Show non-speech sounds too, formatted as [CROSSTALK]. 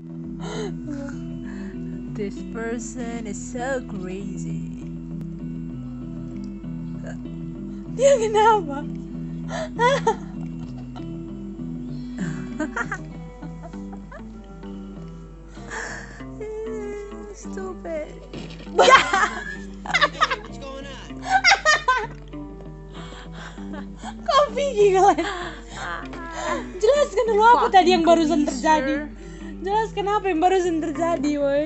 [LAUGHS] This person is so crazy. Dia kenapa? [LAUGHS] Stupid. Kok Vicky kalian? Jelaskan dulu apa tadi yang barusan terjadi. Jelaskan apa yang barusan terjadi, woi.